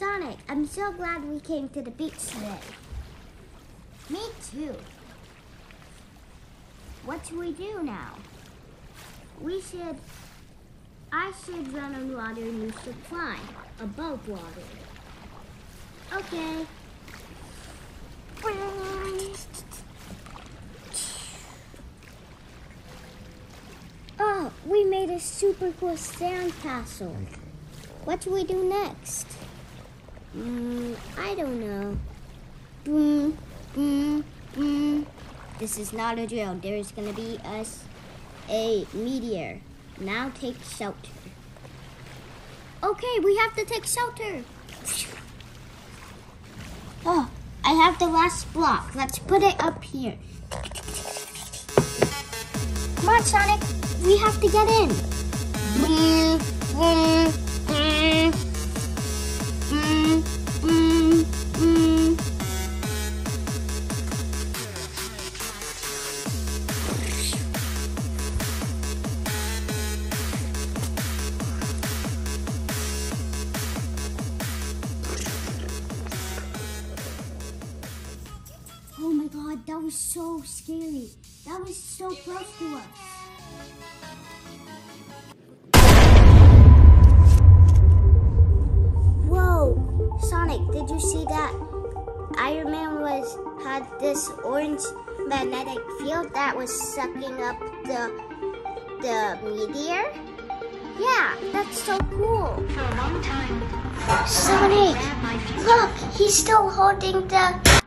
Sonic, I'm so glad we came to the beach today. Me too. What should we do now? We should. I should run on water and you should fly above water. Okay. Oh, we made a super cool sand castle. What do we do next? Mm, I don't know. Boom, boom, boom. This is not a drill. There's gonna be us a meteor. Now take shelter. Okay, we have to take shelter. Oh, I have the last block. Let's put it up here. Come on, Sonic. We have to get in. Oh my god, that was so scary. That was so close to us. Whoa, Sonic, did you see that? Iron Man was had this orange magnetic field that was sucking up the the meteor. Yeah, that's so cool. For a long time, Sonic, ran my future. look, he's still holding the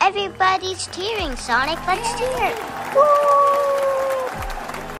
Everybody's cheering, Sonic. Let's cheer. Woo!